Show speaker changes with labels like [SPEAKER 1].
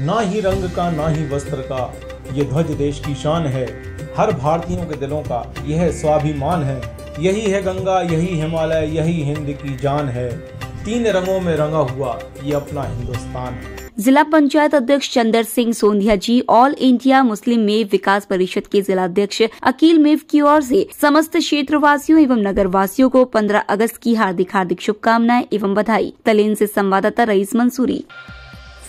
[SPEAKER 1] ना ही रंग का, ना ही वस्त्र का ये ध्वज देश की शान है। हर भारतीयों के दिलों का यह स्वाभिमान है। यही है गंगा, यही हिमालय, यही हिंद की जान है। तीन रंगों में रंगा हुआ ये अपना हिंदुस्तान है।
[SPEAKER 2] जिला पंचायत अध्यक्ष चंदर सिंह सोंधिया जी ऑल इंडिया मुस्लिम मेव विकास परिषद के जिला अध्यक्ष अकील मेव की ओर से समस्त क्षेत्रवासियों एवं नगर वासियों को 15 अगस्त की हार्दिक हार्दिक शुभकामनाएँ एवं बधाई। तलेन से संवाददाता Rais Mansuri.